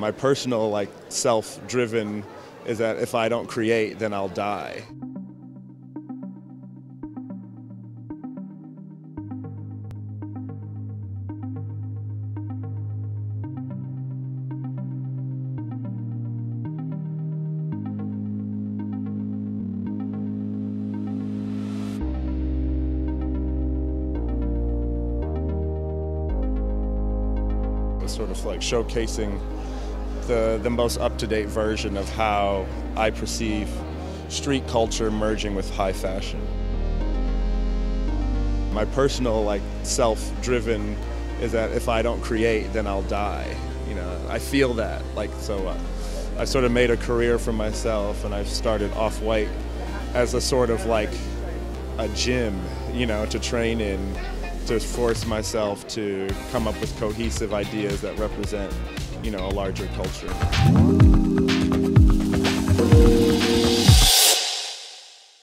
My personal, like, self-driven is that if I don't create, then I'll die. Sort of like showcasing the, the most up-to-date version of how I perceive street culture merging with high fashion. My personal like self-driven is that if I don't create, then I'll die. You know, I feel that. Like so, uh, I sort of made a career for myself, and I've started Off-White as a sort of like a gym, you know, to train in, to force myself to come up with cohesive ideas that represent, you know, a larger culture.